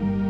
Bye.